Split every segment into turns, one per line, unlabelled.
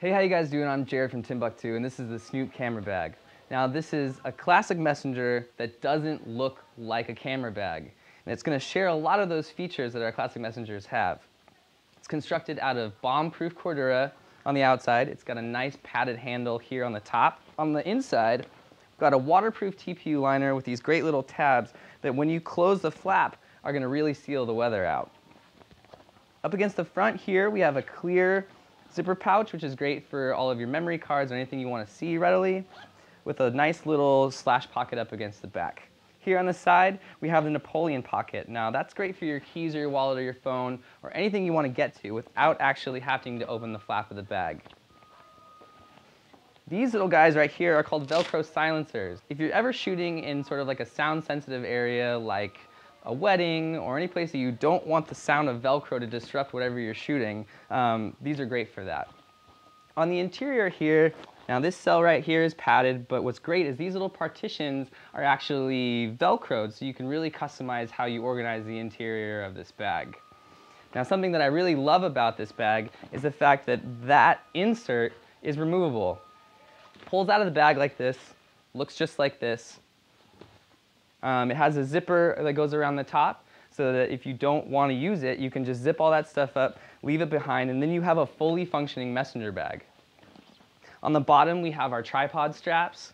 Hey, how you guys doing? I'm Jared from Timbuk2, and this is the Snoop camera bag. Now, this is a classic messenger that doesn't look like a camera bag. And it's gonna share a lot of those features that our classic messengers have. It's constructed out of bomb-proof Cordura on the outside. It's got a nice padded handle here on the top. On the inside, we've got a waterproof TPU liner with these great little tabs that when you close the flap are gonna really seal the weather out. Up against the front here, we have a clear zipper pouch, which is great for all of your memory cards or anything you want to see readily, with a nice little slash pocket up against the back. Here on the side, we have the Napoleon pocket. Now that's great for your keys or your wallet or your phone or anything you want to get to without actually having to open the flap of the bag. These little guys right here are called Velcro silencers. If you're ever shooting in sort of like a sound sensitive area like a wedding or any place that you don't want the sound of Velcro to disrupt whatever you're shooting, um, these are great for that. On the interior here, now this cell right here is padded, but what's great is these little partitions are actually Velcroed, so you can really customize how you organize the interior of this bag. Now something that I really love about this bag is the fact that that insert is removable. Pulls out of the bag like this, looks just like this, um, it has a zipper that goes around the top so that if you don't want to use it, you can just zip all that stuff up, leave it behind, and then you have a fully functioning messenger bag. On the bottom, we have our tripod straps.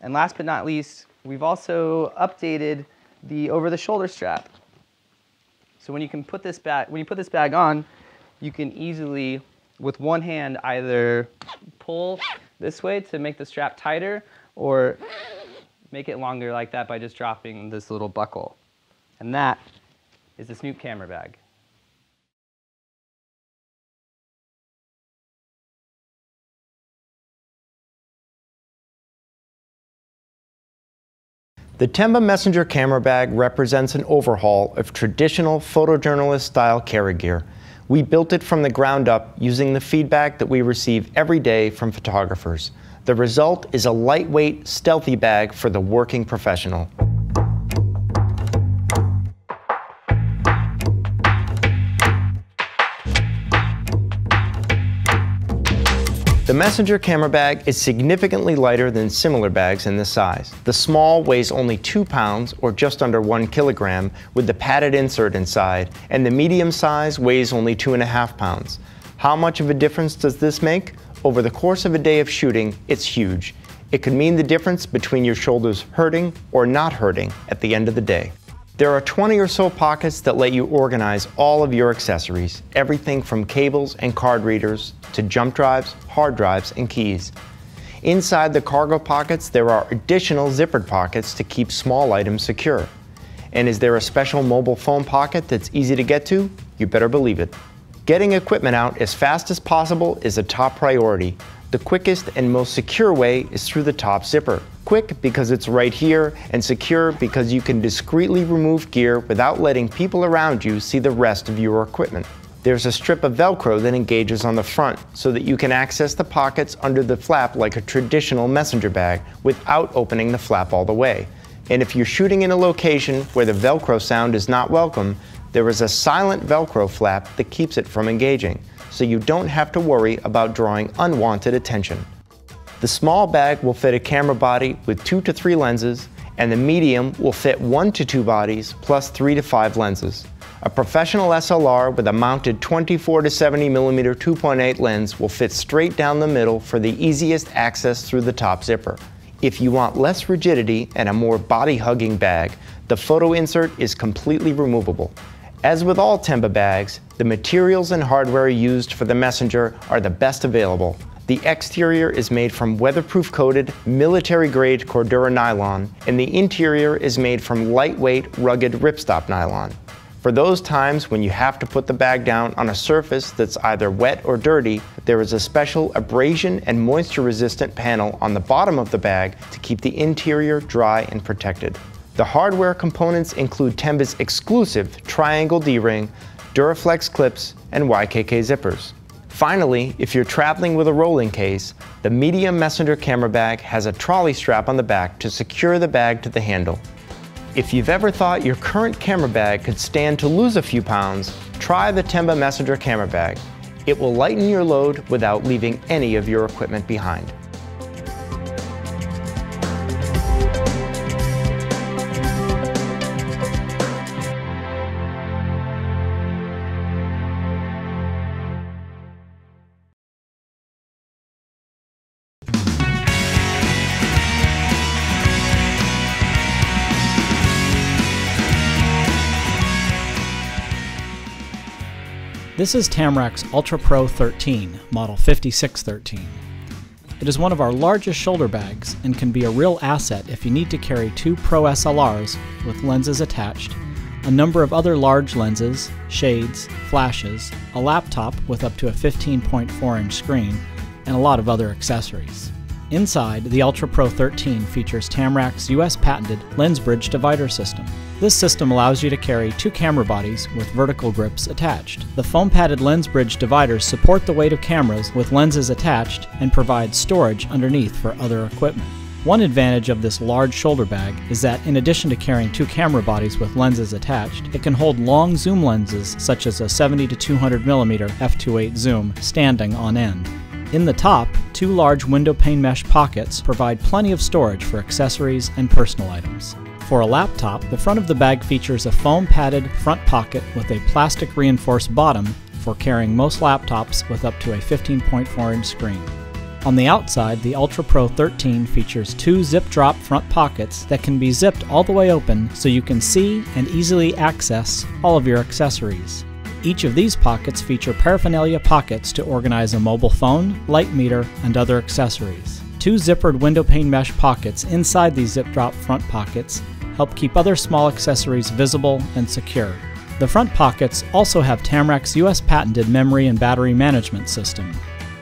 And last but not least, we've also updated the over-the-shoulder strap. So when you can put this bag, when you put this bag on, you can easily, with one hand, either pull this way to make the strap tighter, or make it longer like that by just dropping this little buckle. And that is the Snoop camera bag.
The Tenba Messenger camera bag represents an overhaul of traditional photojournalist style carry gear. We built it from the ground up using the feedback that we receive every day from photographers. The result is a lightweight, stealthy bag for the working professional. The Messenger camera bag is significantly lighter than similar bags in this size. The small weighs only 2 pounds or just under 1 kilogram with the padded insert inside, and the medium size weighs only 2.5 pounds. How much of a difference does this make? Over the course of a day of shooting, it's huge. It could mean the difference between your shoulders hurting or not hurting at the end of the day. There are 20 or so pockets that let you organize all of your accessories, everything from cables and card readers to jump drives, hard drives, and keys. Inside the cargo pockets, there are additional zippered pockets to keep small items secure. And is there a special mobile phone pocket that's easy to get to? You better believe it. Getting equipment out as fast as possible is a top priority. The quickest and most secure way is through the top zipper. Quick because it's right here, and secure because you can discreetly remove gear without letting people around you see the rest of your equipment. There's a strip of Velcro that engages on the front so that you can access the pockets under the flap like a traditional messenger bag without opening the flap all the way. And if you're shooting in a location where the Velcro sound is not welcome, there is a silent Velcro flap that keeps it from engaging, so you don't have to worry about drawing unwanted attention. The small bag will fit a camera body with two to three lenses, and the medium will fit one to two bodies plus three to five lenses. A professional SLR with a mounted 24 to 70 millimeter 2.8 lens will fit straight down the middle for the easiest access through the top zipper. If you want less rigidity and a more body-hugging bag, the photo insert is completely removable. As with all Tenba bags, the materials and hardware used for the Messenger are the best available. The exterior is made from weatherproof coated, military grade Cordura nylon, and the interior is made from lightweight, rugged ripstop nylon. For those times when you have to put the bag down on a surface that's either wet or dirty, there is a special abrasion and moisture resistant panel on the bottom of the bag to keep the interior dry and protected. The hardware components include Tenba's exclusive triangle D-ring, Duraflex clips, and YKK zippers. Finally, if you're traveling with a rolling case, the medium messenger camera bag has a trolley strap on the back to secure the bag to the handle. If you've ever thought your current camera bag could stand to lose a few pounds, try the Tenba Messenger camera bag. It will lighten your load without leaving any of your equipment behind.
This is Tamrac's Ultra Pro 13, model 5613. It is one of our largest shoulder bags and can be a real asset if you need to carry two Pro SLRs with lenses attached, a number of other large lenses, shades, flashes, a laptop with up to a 15.4 inch screen, and a lot of other accessories. Inside, the Ultra Pro 13 features Tamrac's US patented lens bridge divider system. This system allows you to carry two camera bodies with vertical grips attached. The foam padded lens bridge dividers support the weight of cameras with lenses attached and provide storage underneath for other equipment. One advantage of this large shoulder bag is that in addition to carrying two camera bodies with lenses attached, it can hold long zoom lenses such as a 70 to 200 mm f2.8 zoom standing on end. In the top, two large window pane mesh pockets provide plenty of storage for accessories and personal items. For a laptop, the front of the bag features a foam padded front pocket with a plastic reinforced bottom for carrying most laptops with up to a 15.4 inch screen. On the outside, the Ultra Pro 13 features two zip drop front pockets that can be zipped all the way open so you can see and easily access all of your accessories. Each of these pockets feature paraphernalia pockets to organize a mobile phone, light meter, and other accessories. Two zippered window pane mesh pockets inside these zip drop front pockets help keep other small accessories visible and secure. The front pockets also have Tamrac's US patented memory and battery management system.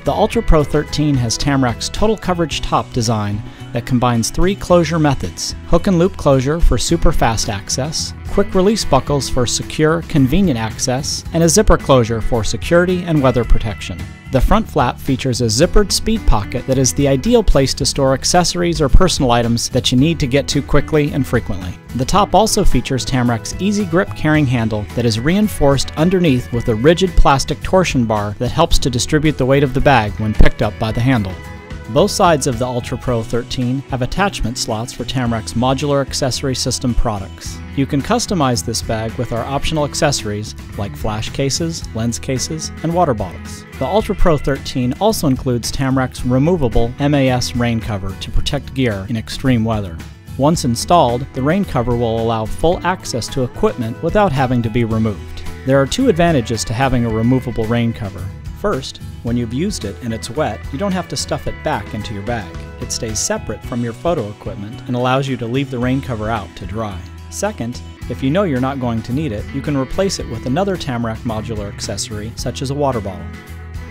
The Ultra Pro 13 has Tamrac's total coverage top design that combines three closure methods hook and loop closure for super fast access, quick release buckles for secure, convenient access, and a zipper closure for security and weather protection. The front flap features a zippered speed pocket that is the ideal place to store accessories or personal items that you need to get to quickly and frequently. The top also features Tamrac's easy grip carrying handle that is reinforced underneath with a rigid plastic torsion bar that helps to distribute the weight of the bag when picked up by the handle. Both sides of the Ultra Pro 13 have attachment slots for Tamrac's modular accessory system products. You can customize this bag with our optional accessories like flash cases, lens cases, and water bottles. The Ultra Pro 13 also includes Tamrac's removable MAS rain cover to protect gear in extreme weather. Once installed, the rain cover will allow full access to equipment without having to be removed. There are two advantages to having a removable rain cover. First, when you've used it and it's wet, you don't have to stuff it back into your bag. It stays separate from your photo equipment and allows you to leave the rain cover out to dry. Second, if you know you're not going to need it, you can replace it with another Tamrac modular accessory, such as a water bottle.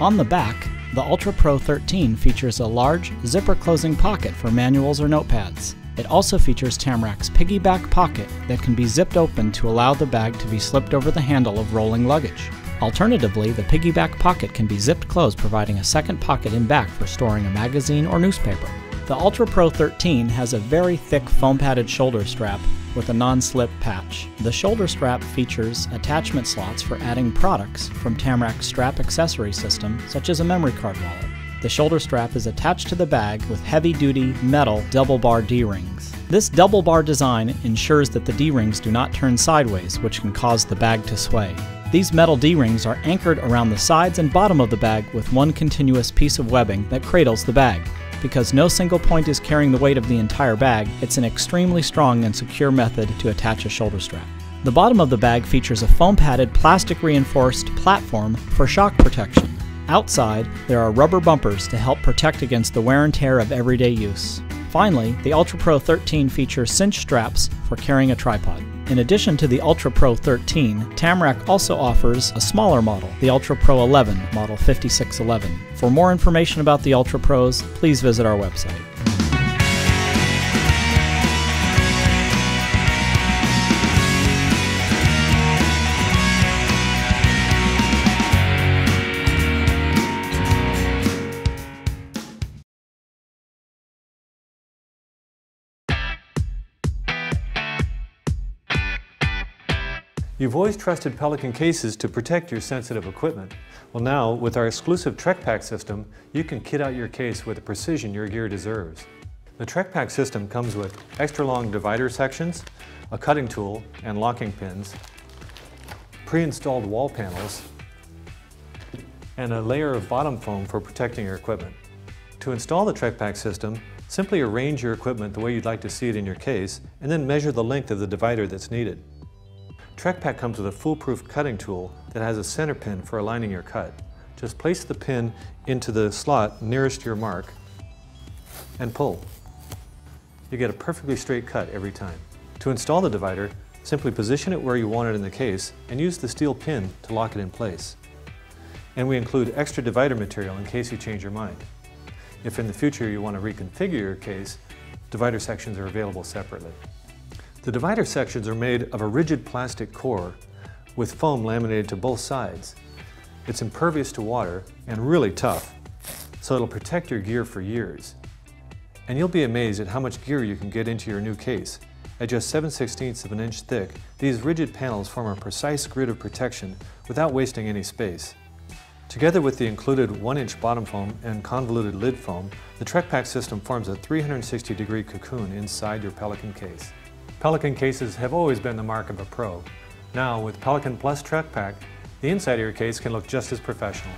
On the back, the Ultra Pro 13 features a large, zipper closing pocket for manuals or notepads. It also features Tamrac's piggyback pocket that can be zipped open to allow the bag to be slipped over the handle of rolling luggage. Alternatively, the piggyback pocket can be zipped closed providing a second pocket in back for storing a magazine or newspaper. The Ultra Pro 13 has a very thick foam padded shoulder strap with a non-slip patch. The shoulder strap features attachment slots for adding products from Tamrac's strap accessory system such as a memory card wallet. The shoulder strap is attached to the bag with heavy-duty metal double bar D-rings. This double bar design ensures that the D-rings do not turn sideways, which can cause the bag to sway. These metal D-rings are anchored around the sides and bottom of the bag with one continuous piece of webbing that cradles the bag. Because no single point is carrying the weight of the entire bag, it's an extremely strong and secure method to attach a shoulder strap. The bottom of the bag features a foam padded plastic reinforced platform for shock protection. Outside, there are rubber bumpers to help protect against the wear and tear of everyday use. Finally, the Ultra Pro 13 features cinch straps for carrying a tripod. In addition to the Ultra Pro 13, Tamrac also offers a smaller model, the Ultra Pro 11, model 5611. For more information about the Ultra Pros, please visit our website.
You've always trusted Pelican cases to protect your sensitive equipment. Well now, with our exclusive TrekPak system, you can kit out your case with the precision your gear deserves. The TrekPak system comes with extra long divider sections, a cutting tool and locking pins, pre-installed wall panels, and a layer of bottom foam for protecting your equipment. To install the TrekPak system, simply arrange your equipment the way you'd like to see it in your case, and then measure the length of the divider that's needed. TrekPak comes with a foolproof cutting tool that has a center pin for aligning your cut. Just place the pin into the slot nearest your mark and pull. You get a perfectly straight cut every time. To install the divider, simply position it where you want it in the case and use the steel pin to lock it in place. And we include extra divider material in case you change your mind. If in the future you want to reconfigure your case, divider sections are available separately. The divider sections are made of a rigid plastic core with foam laminated to both sides. It's impervious to water and really tough, so it'll protect your gear for years. And you'll be amazed at how much gear you can get into your new case. At just 7 16ths of an inch thick, these rigid panels form a precise grid of protection without wasting any space. Together with the included 1-inch bottom foam and convoluted lid foam, the TrekPak system forms a 360 degree cocoon inside your Pelican case. Pelican cases have always been the mark of a pro. Now, with Pelican Plus TrekPak, the inside of your case can look just as professional.